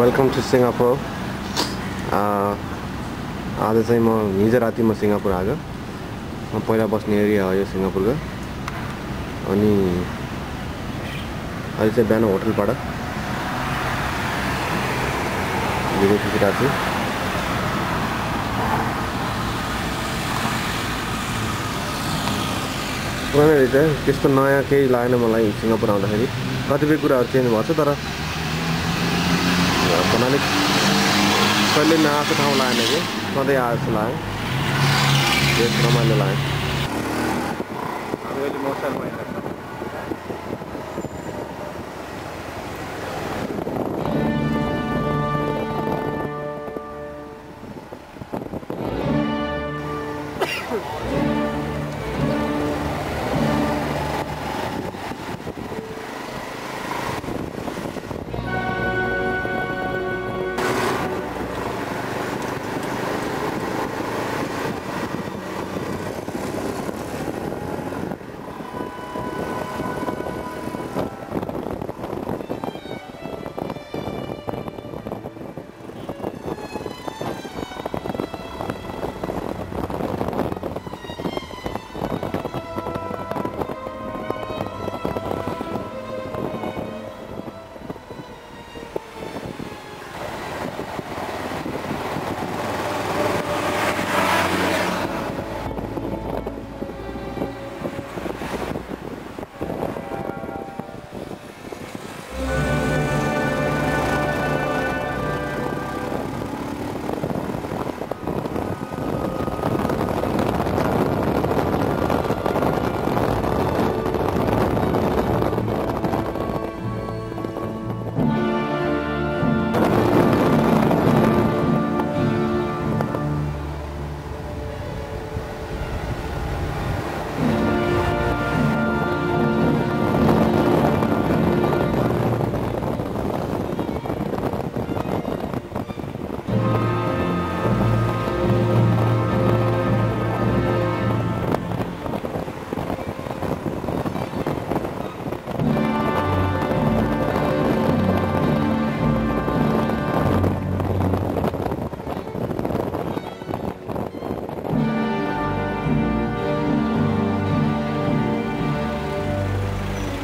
Welcome to Singapore आज चाहिँ म हिजो राति म सिङ्गापुर आएको। म पहिला बस्ने एरिया हो यो सिङ्गापुरको। अनि अहिले चाहिँ बिहान होटलबाट भिडियो खिचिरहेको छु। पुरानो रहेछ त्यस्तो नयाँ केही लागेन मलाई सिङ्गापुर आउँदाखेरि। कतिपय कुराहरू चेन्ज भएको छ तर भन्नाले कहिले नआएको ठाउँ लागेन कि सधैँ आएको लाग्यो बेस रमाइलो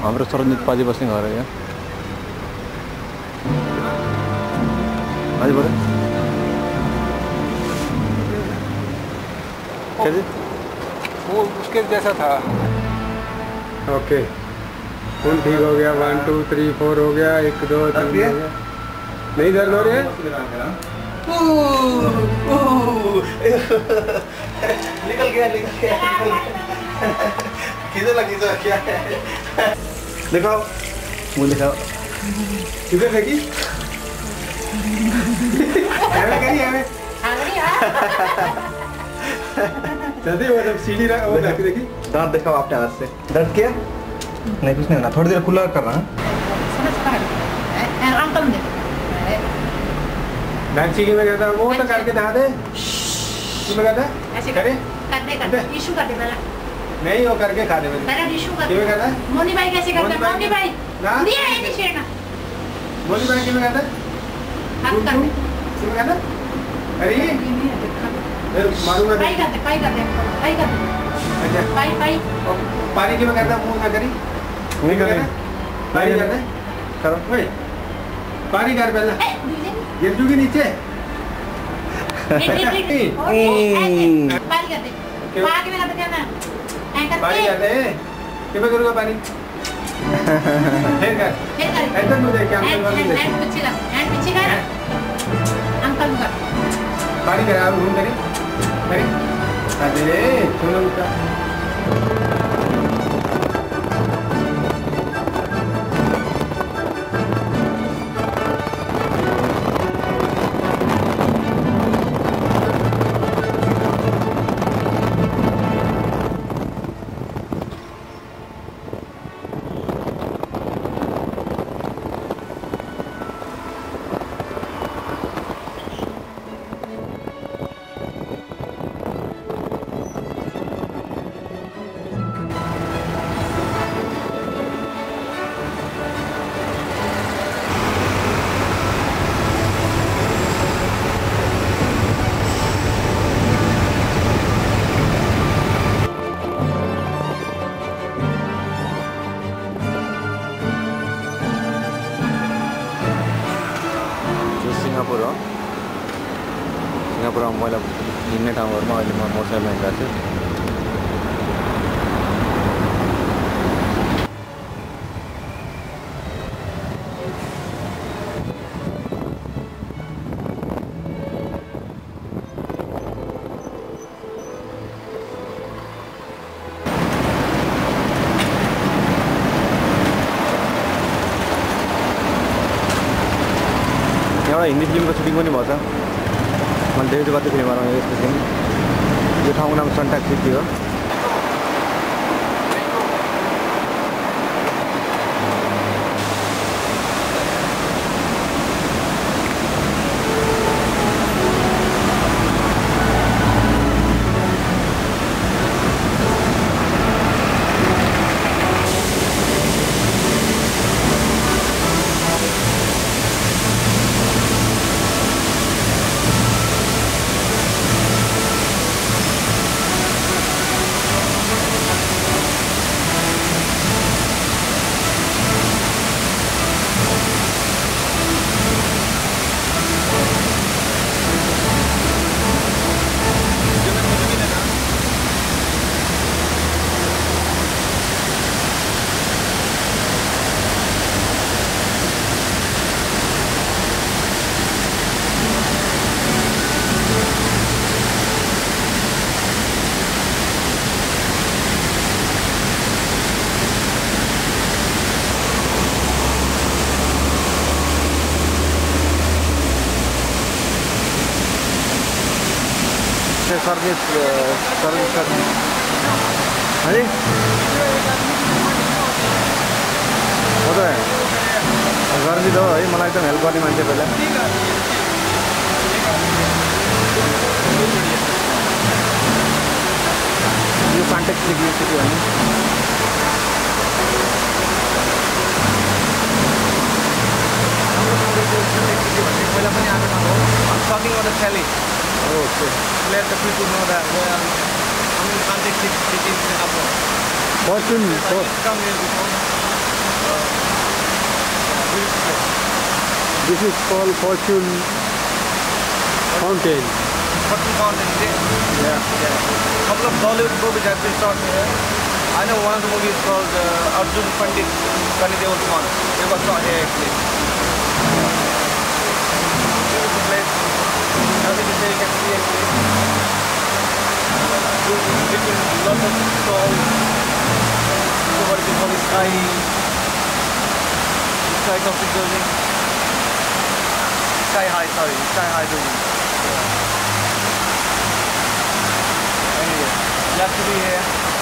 सरन्जित पाजी बस्ने घर हो। यहाँ हजुर बरु क्या वो उसके जैसा था। ओके। खून ठीक हो गया वन टू थ्री फोर हो गया एक दो तीन हो? गया। नहीं दर्द हो रही है? निकल गया निकल गया। किधर लगी तो क्या है? दिखाओ। मुझे दिखाओ। किधर फेंकी करी जल्दी वो जब सीढ़ी रख वो रख देखी दांत दिखाओ अपने हाथ से। दर्द किया? नहीं कुछ नहीं होना। थोड़ी देर खुला कर रहा के में कहता वो तो करके दिखा दे। कि मैं कहता करे नहीं वो करके खा दे मेरे कि मोनी भाई कैसे करते हैं? मोनी भाई- भाई ना? है नहीं छेड़ना कर अरे। मारूँगा करते करते करते अच्छा। पानी की मैं कहता मुँह में करी। नहीं कर। रहे। पानी करते करो। ओए। पानी कर पहले। गिर जूगी नीचे। एक एक एक एक ऐसे। पाई करते क्यों? ना पानी करूँगा पानी? फिर कर। फिर कर। मुझे क्या अंकल वाली एंड देखी? पीछे कर एंड पीछे कर अंकल कर पानी कर घूम करी। करी। अरे छोड़ो उसका पहिला हिँड्ने ठाउँहरूमा अहिले म मोटरसाइकलमा हिँड्दा छु एउटा हिन्दी फिल्मको सुटिङ पनि भएछ मैले सर्भिस सर्भिस सर्भिस है हो त गर्मी त हो मलाई एकदम हेल्प गर्ने मान्छे पहिला यो कन्ट्याक्ट सिक्यो सिक्यो let the people know that we are contact city in Singapore. Fortune, come here before. Uh, this is called Fortune Fountain. Fortune Fountain, is it? Yeah. yeah. A couple of Bollywood movies have been shot here. I know one of the movies called uh, Arjun Pandit, Pandit Osman. It was shot here actually. Nothing to say, you can see. लेकिन लगभग of the building. Sky high, sorry, sky high building. Anyway, glad to be here.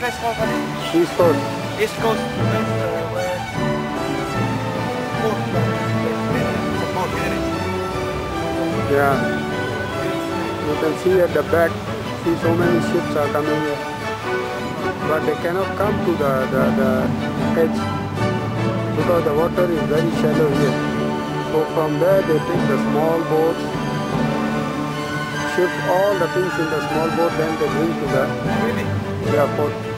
Place called? East Coast. East Coast. Yeah. You can see at the back, see so many ships are coming here. But they cannot come to the, the, the edge because the water is very shallow here. So from there they take the small boats, shift all the things in the small boat, then they bring to the Really? airport.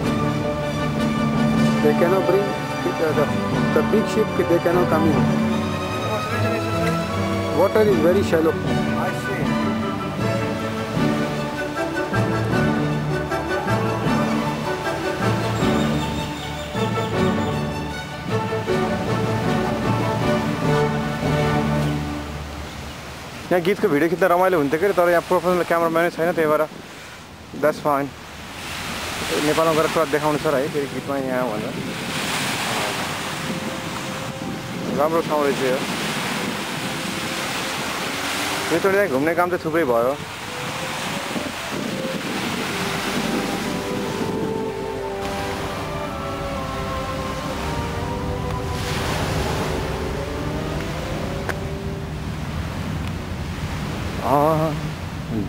They cannot bring the, the, the big ship, they cannot come in. Water is very shallow. I see. यहाँ गीतको video खिच्दा रमाइलो हुन्थ्यो कि तर यहाँ professional क्यामराम्यानै छैन त्यही भएर द्याट्स फाइन नेपालमा गएर पुरा देखाउनु छ र है फेरि गीतमा यहाँ भनेर राम्रो ठाउँ रहेछ यो योचोटि चाहिँ घुम्ने काम चाहिँ थुप्रै भयो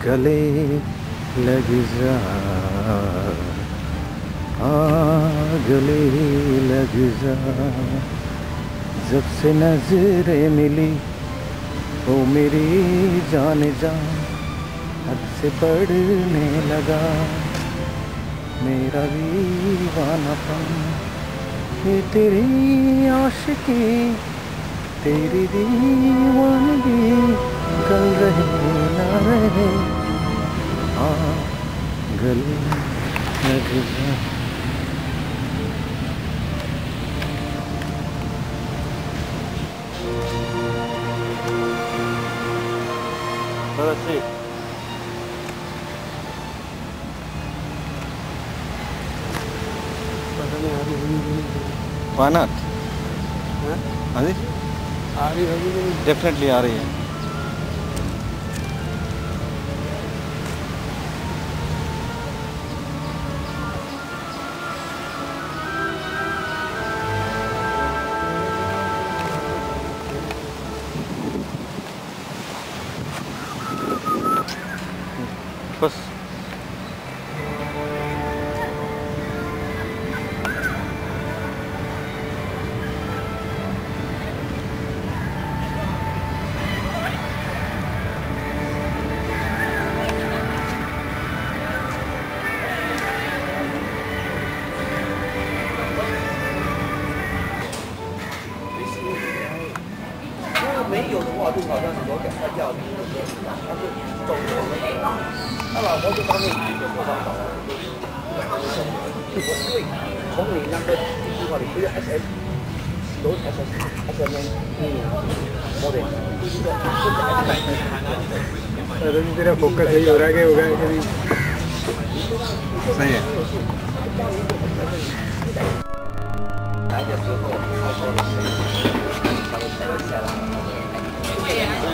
गले लग आ गले लग जा। जब से नज़रें मिली, ओ मेरी जान जा, हद से बढ़ने लगा। मेरा दीवानापन ये तेरी आशिकी, तेरी दीवानगी गल रहे ना रहे। आ गले लग जा। Let's see. Why not? Huh? Are? Definitely आ रही है अरे तेरा फोकस सही हो रहा है कि होगा कि नहीं सही है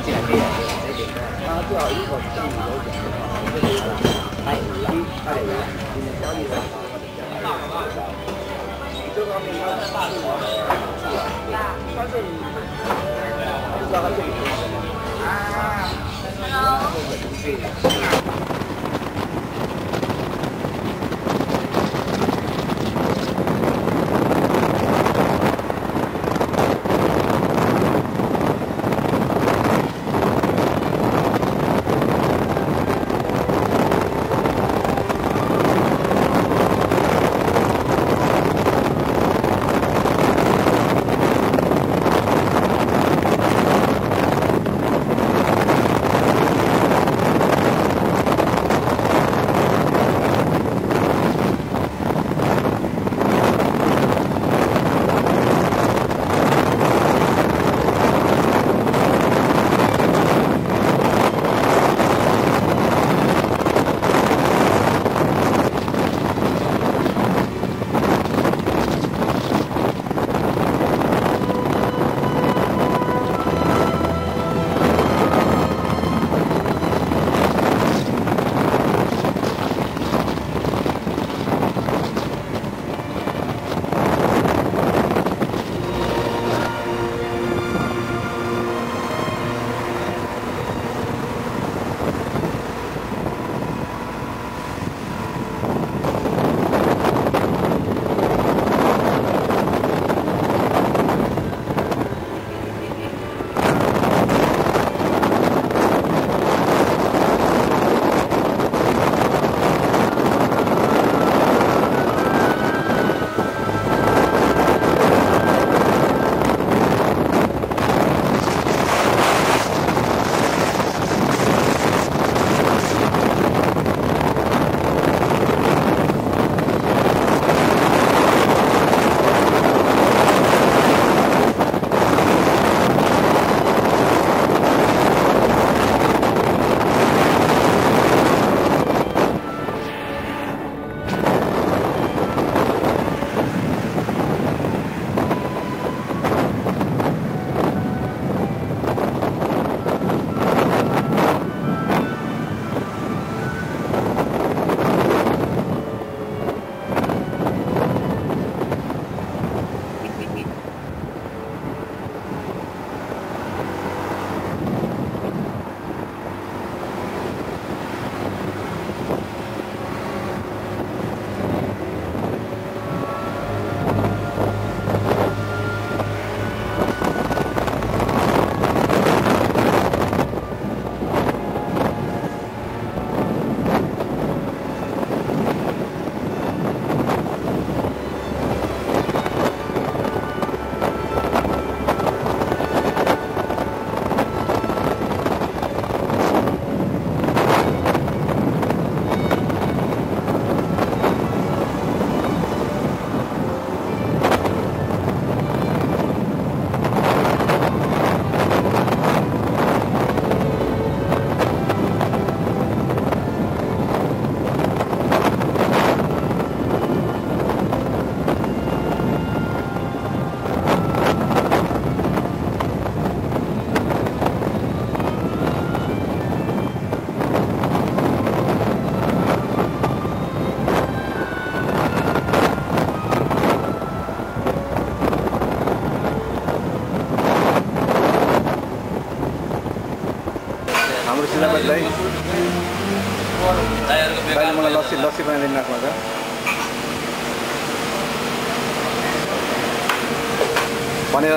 系啊，系啊，系，最后依个书，我用咗十日，用咗二十日，系唔知，系啊，系啊。啊。呢个方面咧，啊。嗯，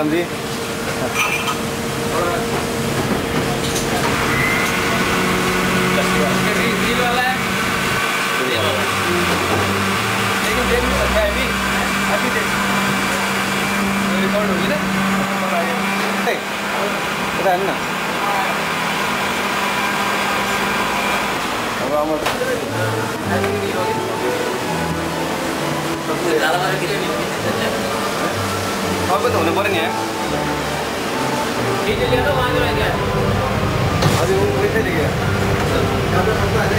Andy. पे धोने पड़ेंगे तो वहाँ क्यों रह अभी वो कैसे ले गया यहाँ पे पड़ता है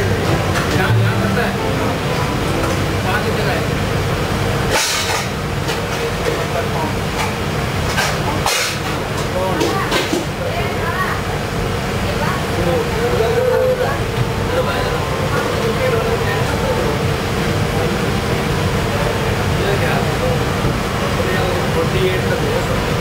थ्री एट तक हो सकते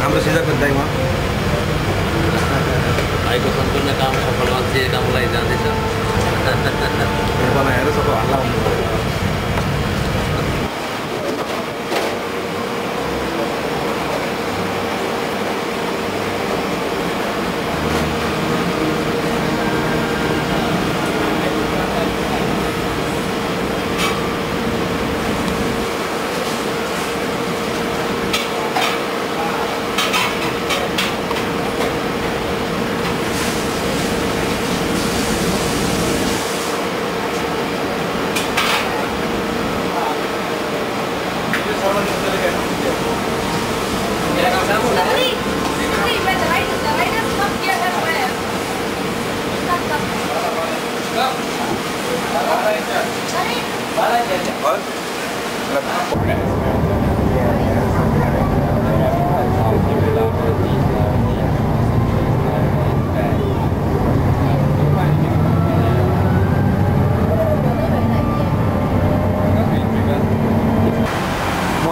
हाम्रो सिधा खोज्दै उहाँ भएको सम्पूर्ण काम सफल होस् कामलाई जाँदैछ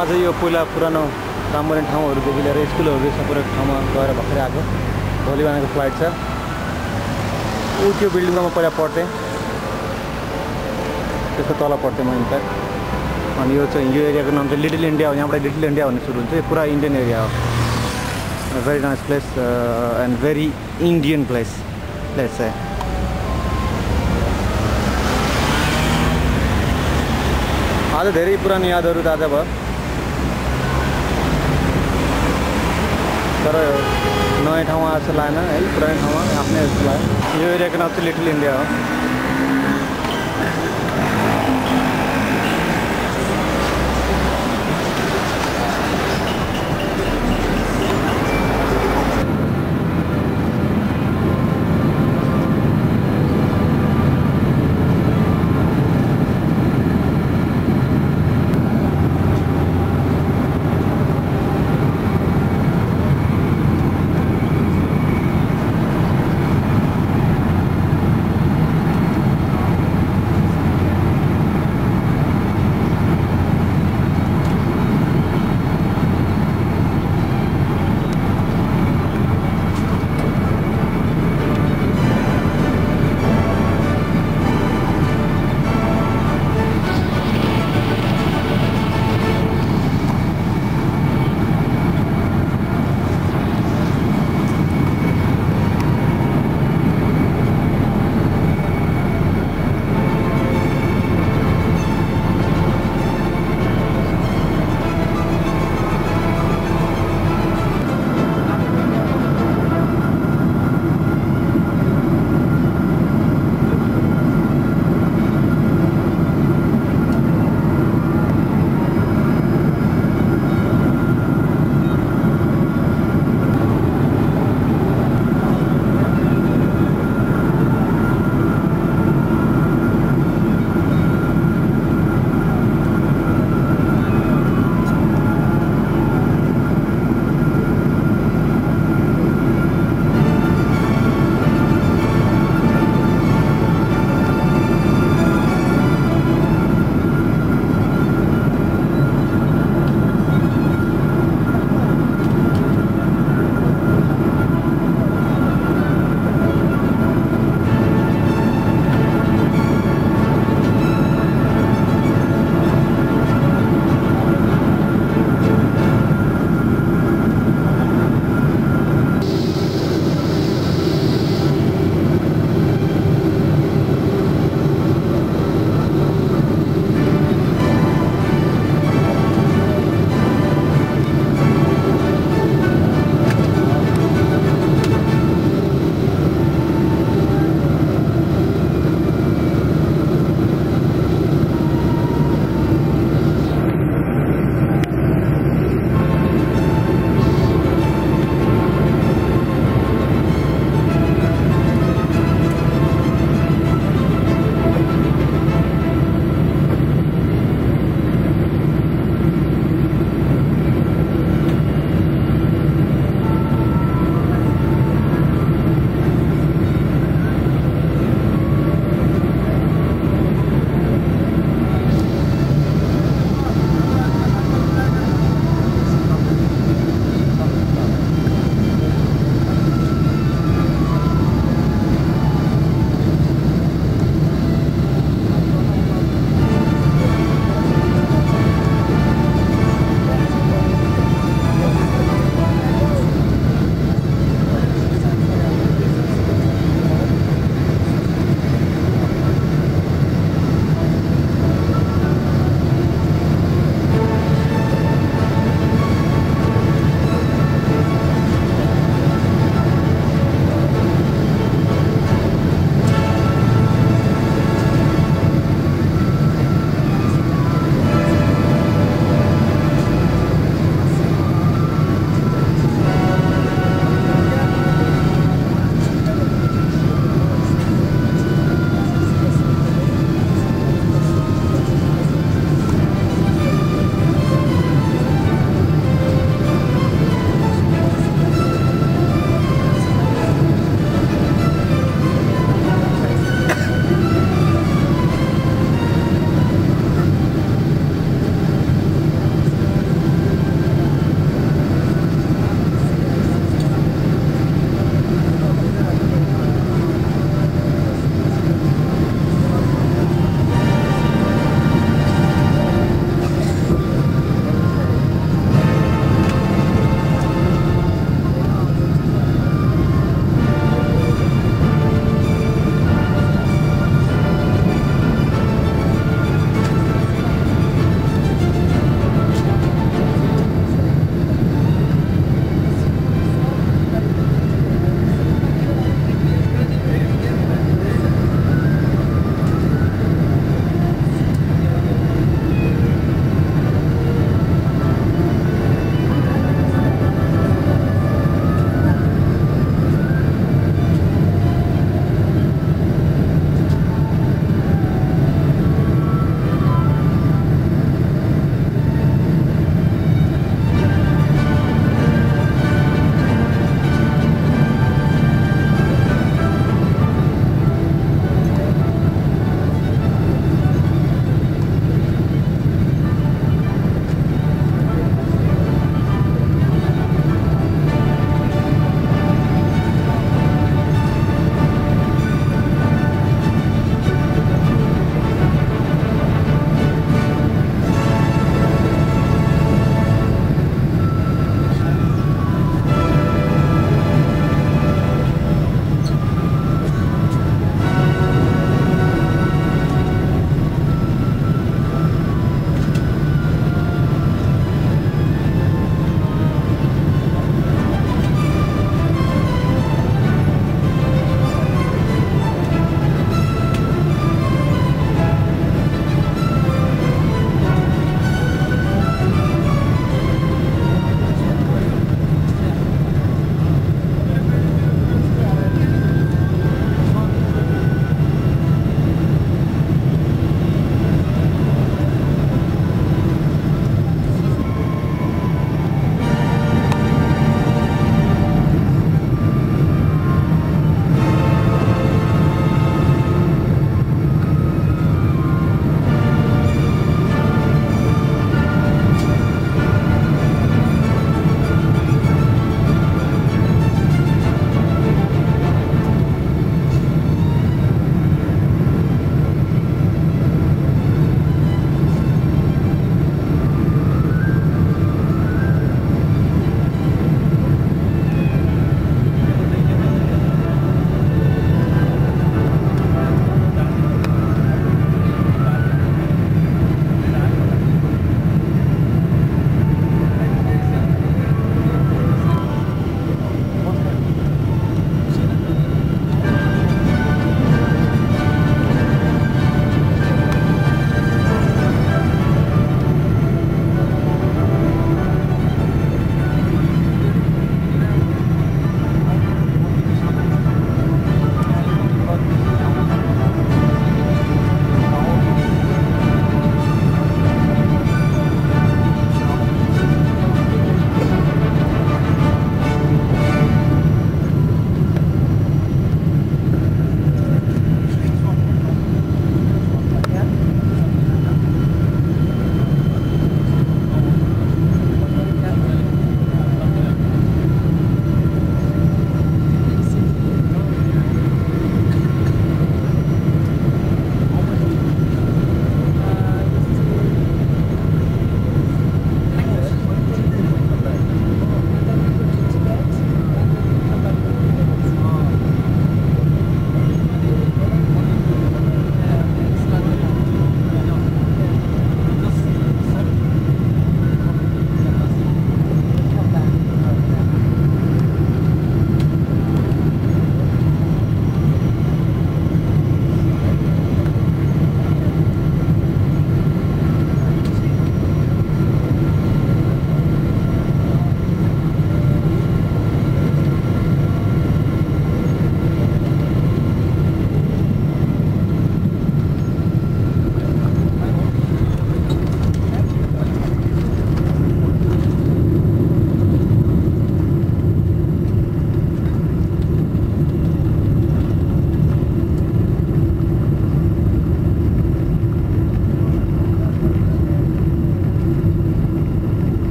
आज यो पहिला पुरानो रामबने ठाउँहरूदेखि लिएर स्कुलहरू सबै ठाउँमा गएर भर्खरै आएको। भोलि बिहानको फ्लाइट छ। ऊ त्यो बिल्डिङमा म पहिला पढ्थेँ। त्यसको तल पढ्थेँ म इनफ्याक्ट। अनि यो चाहिँ यो एरियाको नाम चाहिँ लिटिल इन्डिया हो। यहाँबाट लिटिल इन्डिया भन्ने सुरु हुन्छ। यो पुरा इन्डियन एरिया हो। Very nice place and very Indian place place चाहिँ आज धेरै पुरानो यादहरू ताजा भयो। तर नयाँ ठाउँमा जस्तो लागेन है पुरानो ठाउँमा। आफ्नै जस्तो लाग्यो यो एरियाको नाम चाहिँ लिटिल इन्डिया हो।